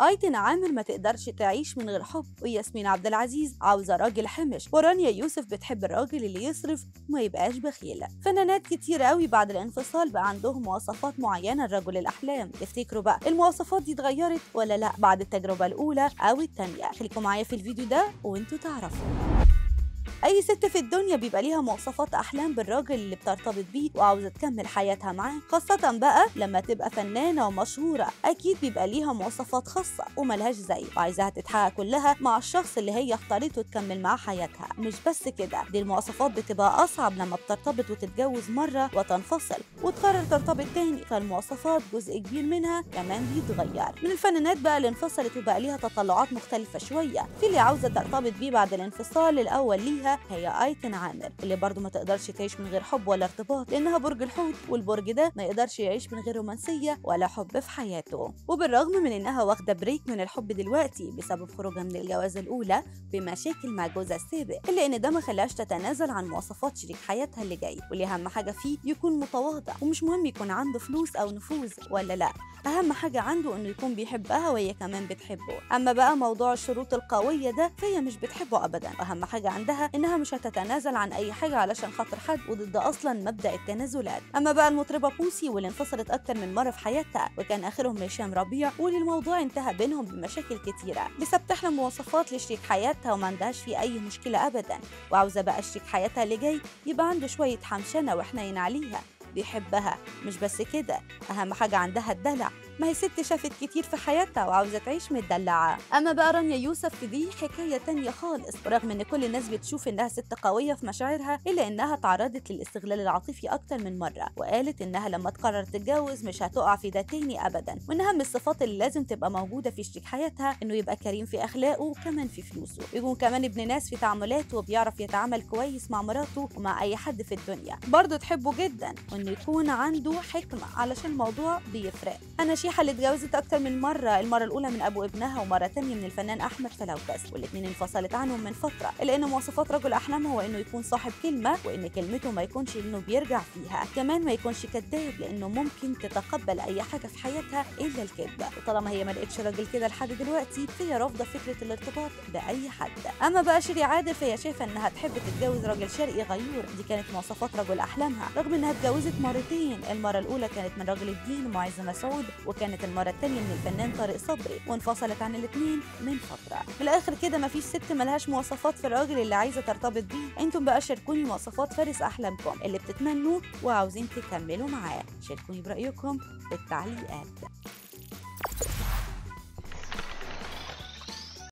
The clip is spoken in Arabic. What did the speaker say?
ايتن عامر ما تقدرش تعيش من غير حب وياسمين عبد العزيز عاوزة راجل حمش ورانيا يوسف بتحب الراجل اللي يصرف وما يبقاش بخيل فنانات كتير قوي بعد الانفصال بقى عندهم مواصفات معينة لرجل الأحلام. تفتكروا بقى المواصفات دي اتغيرت ولا لأ بعد التجربة الأولى أو الثانية خليكم معايا في الفيديو ده وانتوا تعرفوا. أي ست في الدنيا بيبقى ليها مواصفات أحلام بالراجل اللي بترتبط بيه وعاوزة تكمل حياتها معاه خاصة بقى لما تبقى فنانة ومشهورة. أكيد بيبقى ليها مواصفات خاصة وملهاش زي وعايزاها تتحقق كلها مع الشخص اللي هي اختارته تكمل معاه حياتها. مش بس كده دي المواصفات بتبقى أصعب لما بترتبط وتتجوز مرة وتنفصل وتقرر ترتبط تاني. فالمواصفات جزء كبير منها كمان بيتغير. من الفنانات بقى اللي انفصلت وبقى ليها تطلعات مختلفة شوية في اللي عاوزة ترتبط بيه بعد الانفصال الأول ليها هي ايتن عامر اللي برضه ما تقدرش تعيش من غير حب ولا ارتباط لأنها برج الحوت والبرج ده ما يقدرش يعيش من غير رومانسية ولا حب في حياته. وبالرغم من إنها واخدة break من الحب دلوقتي بسبب خروجها من الجوازه الأولى بمشاكل مع جوزها السابق إلا إن ده ما خلاش تتنازل عن مواصفات شريك حياتها اللي جاي. واللي أهم حاجة فيه يكون متواضع ومش مهم يكون عنده فلوس أو نفوذ ولا لأ. أهم حاجة عنده إنه يكون بيحبها وهي كمان بتحبه. أما بقى موضوع الشروط القوية ده فهي مش بتحبه ابدا. واهم حاجة عندها إنها مش هتتنازل عن أي حاجة علشان خاطر حد وضد أصلا مبدأ التنازلات. أما بقى المطربة بوسي واللي انفصلت أكتر من مرة في حياتها وكان آخرهم هشام ربيع واللي الموضوع انتهى بينهم بمشاكل كتيرة. لسه بتحلم مواصفات لشريك حياتها وما عندهاش فيه أي مشكلة ابدا. وعاوزة بقى شريك حياتها اللي جاي يبقى عنده شوية حمشنة وحنين عليها بيحبها مش بس كده أهم حاجة عندها الدلع. ما هي ست شافت كتير في حياتها وعاوزة تعيش متدلعة أما بقى رانيا يوسف في دي حكاية تانية خالص ورغم إن كل الناس بتشوف إنها ست قوية في مشاعرها إلا إنها تعرضت للاستغلال العاطفي أكتر من مرة وقالت إنها لما تقرر تتجوز مش هتقع في ده تاني أبدا. وإن أهم الصفات اللي لازم تبقى موجودة في شريك حياتها إنه يبقى كريم في أخلاقه وكمان في فلوسه. يكون كمان ابن ناس في تعاملاته وبيعرف يتعامل كويس مع مراته ومع أي حد في الدنيا. برضه تحبه جدا وإنه يكون عنده حكمة علشان الموضوع بيفرق. أنا شيحة اللي اتجوزت أكتر من مرة المرة الأولى من أبو ابنها ومرة تانية من الفنان أحمد فلوكس والاتنين انفصلت عنهم من فترة لأن مواصفات رجل أحلامها هو إنه يكون صاحب كلمة وإن كلمته ما يكونش إنه بيرجع فيها كمان ما يكونش كذاب لأنه ممكن تتقبل أي حاجة في حياتها إلا الكذبة وطالما هي ما لقتش راجل كده لحد دلوقتي فهي رافضة فكرة الارتباط بأي حد. أما بقى شيري عادل فهي شايفة إنها تحب تتجوز راجل شرقي غيور دي كانت مواصفات رجل أحلامها رغم إنها اتجوزت مرتين المرة الأولى كانت من راجل الدين معز مسعود وكانت المرة الثانية من الفنان طارق صبري وانفصلت عن الاثنين من فترة. من الآخر كده مفيش ست ملهاش مواصفات في الراجل اللي عايزة ترتبط بيه. أنتم بقى شاركوني مواصفات فارس أحلامكم اللي بتتمنوه وعاوزين تكملوا معاه. شاركوني برأيكم في التعليقات